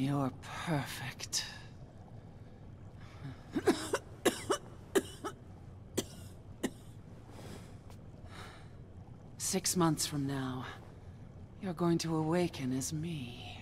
You're perfect. Six months from now, you're going to awaken as me.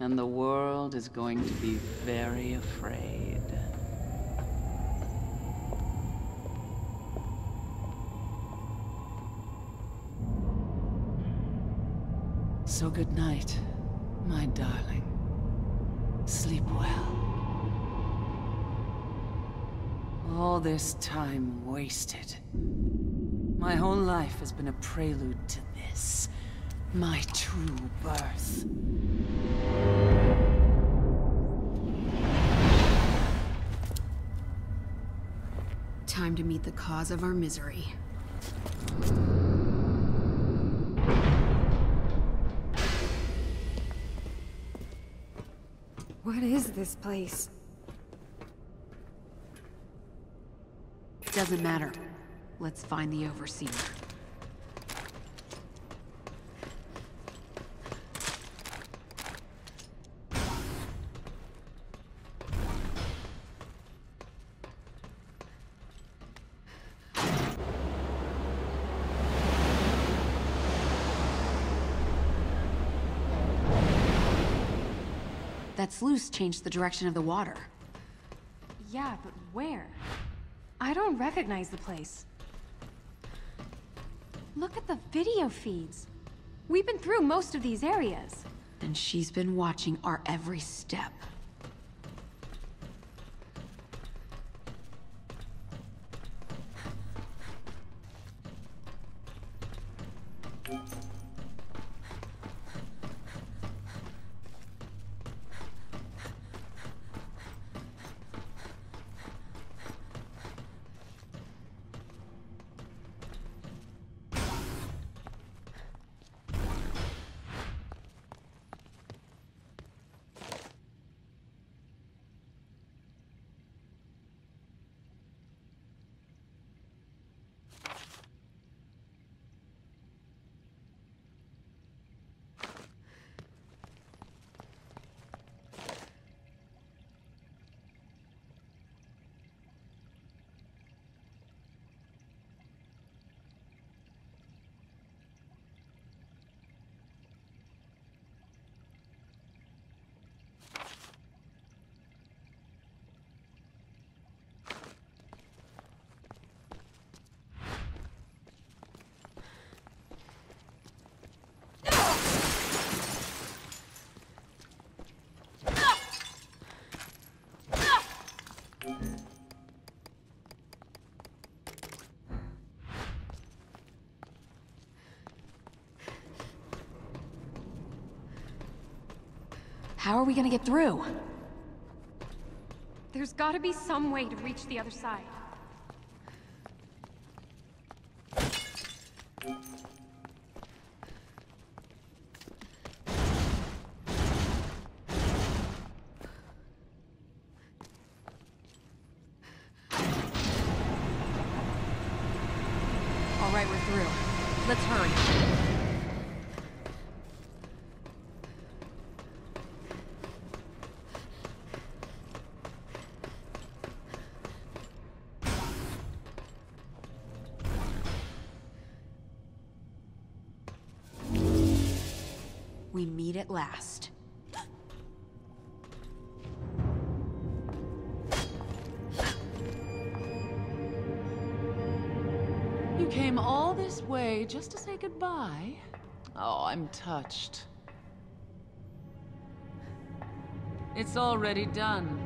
And the world is going to be very afraid. So good night, my darling. Sleep well. All this time wasted. My whole life has been a prelude to this. My true birth. Time to meet the cause of our misery. What is this place? Doesn't matter. Let's find the Overseer. That sluice changed the direction of the water. Yeah, but where? I don't recognize the place. Look at the video feeds. We've been through most of these areas. And she's been watching our every step. How are we gonna get through? There's gotta be some way to reach the other side. We meet at last. You came all this way just to say goodbye? Oh, I'm touched. It's already done.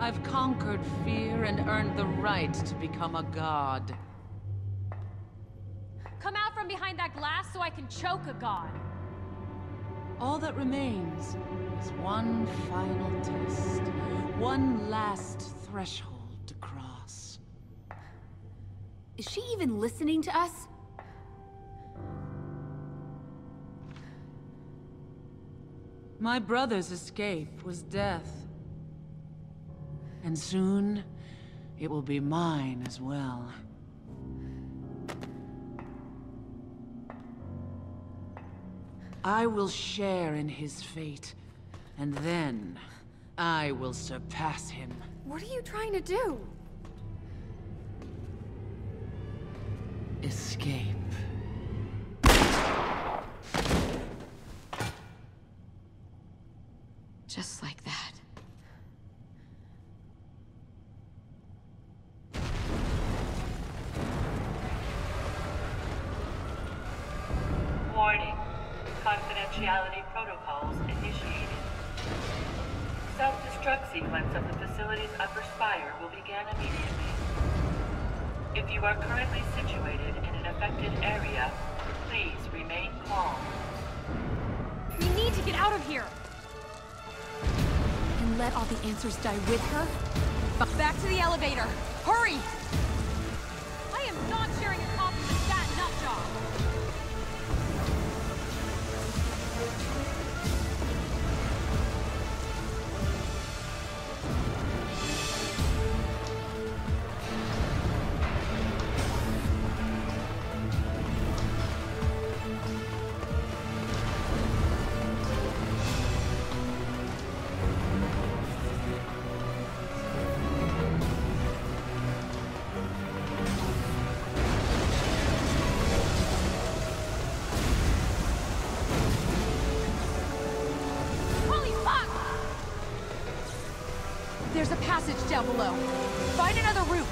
I've conquered fear and earned the right to become a god. Come out from behind that glass so I can choke a god. All that remains is one final test. One last threshold to cross. Is she even listening to us? My brother's escape was death. And soon, it will be mine as well. I will share in his fate, and then I will surpass him. What are you trying to do? Escape. Just like that. You are currently situated in an affected area, please remain calm. We need to get out of here! And let all the answers die with her? Back to the elevator! Hurry! Down below. Find another route.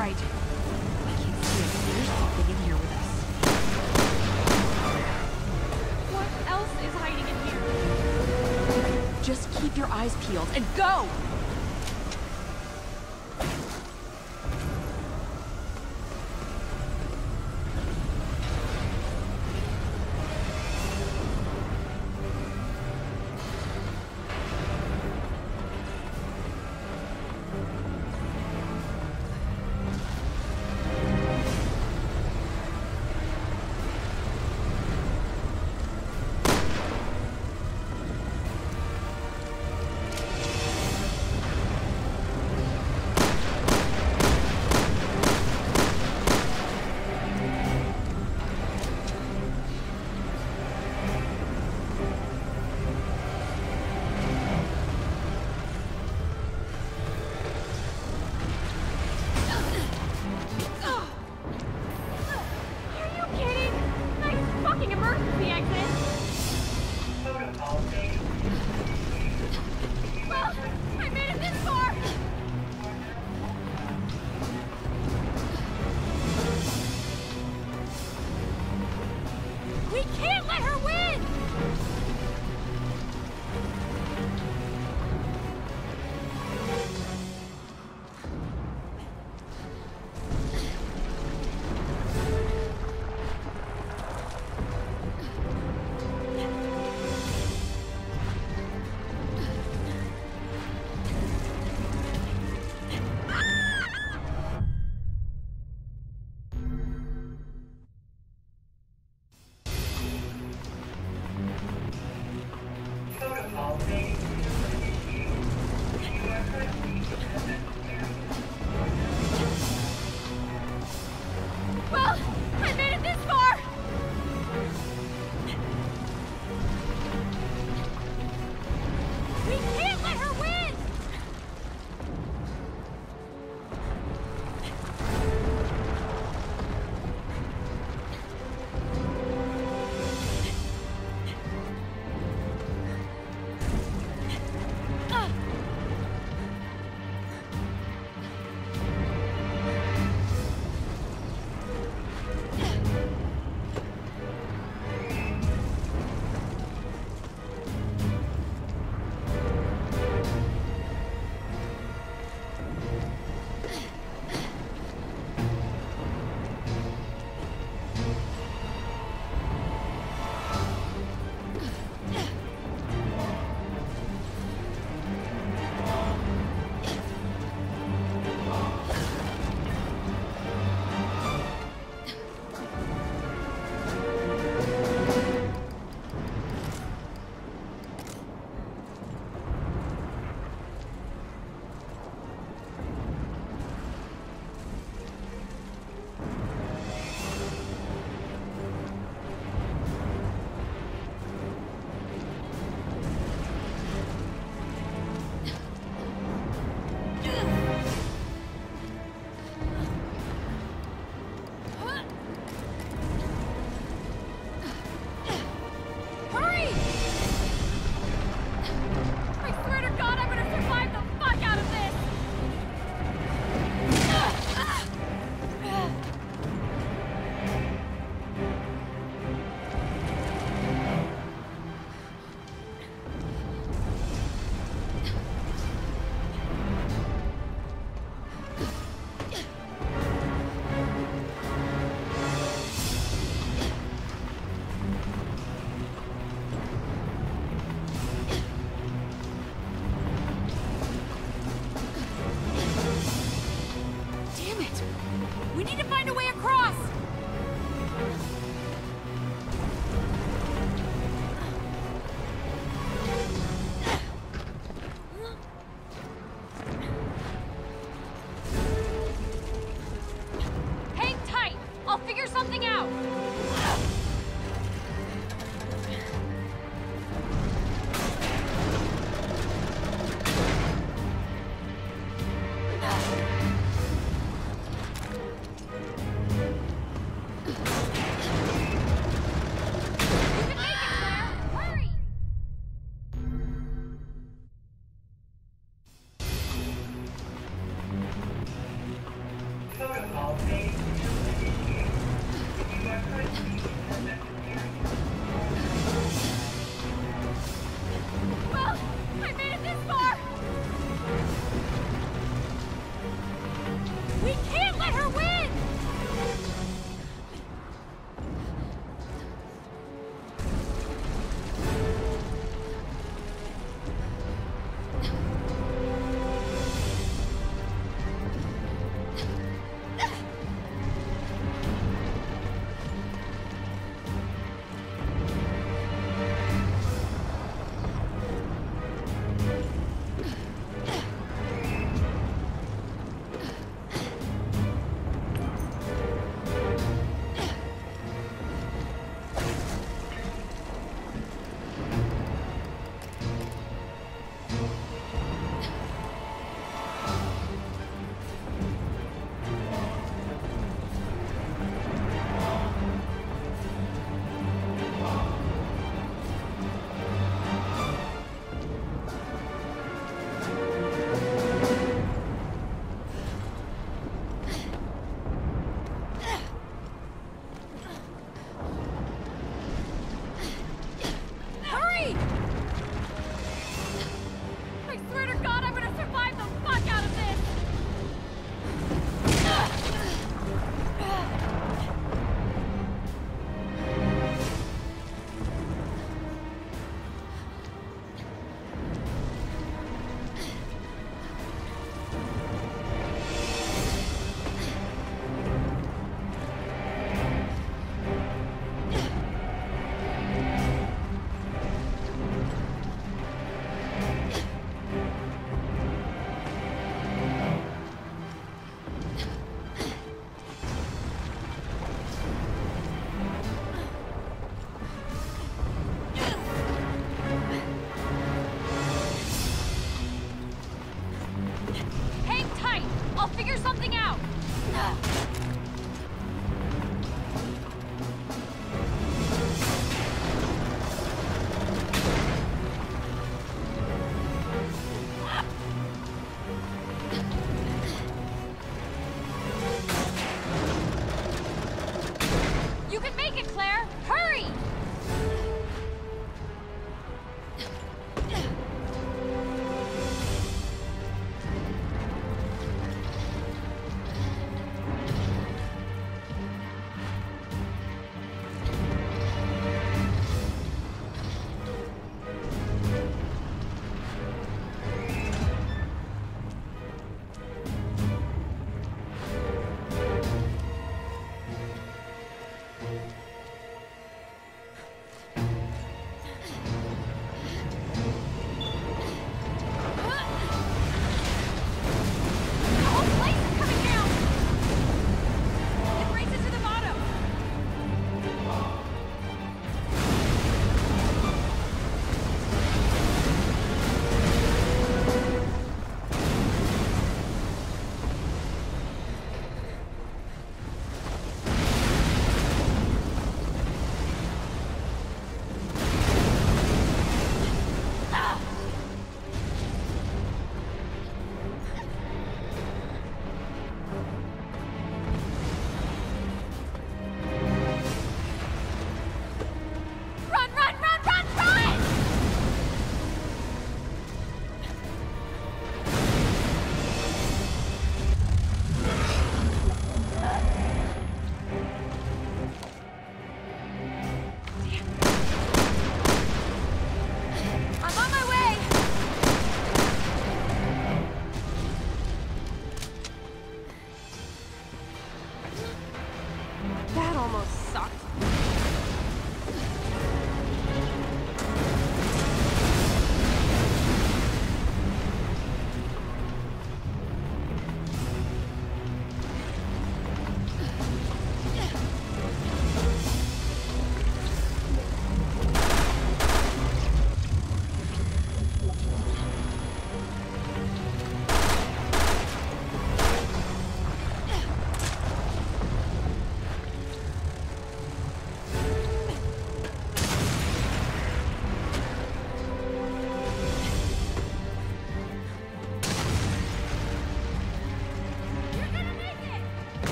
Right. I can't see it. There's something in here with us. What else is hiding in here? Just keep your eyes peeled and go!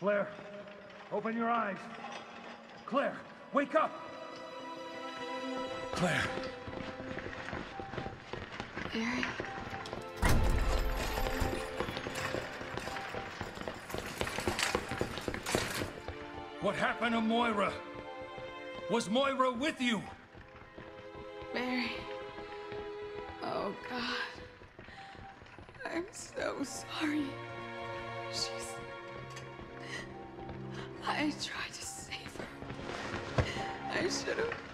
Claire, open your eyes. Claire, wake up! Claire. Barry? What happened to Moira? Was Moira with you? Barry. Oh, God. I'm so sorry. She's. I tried to save her. I should have.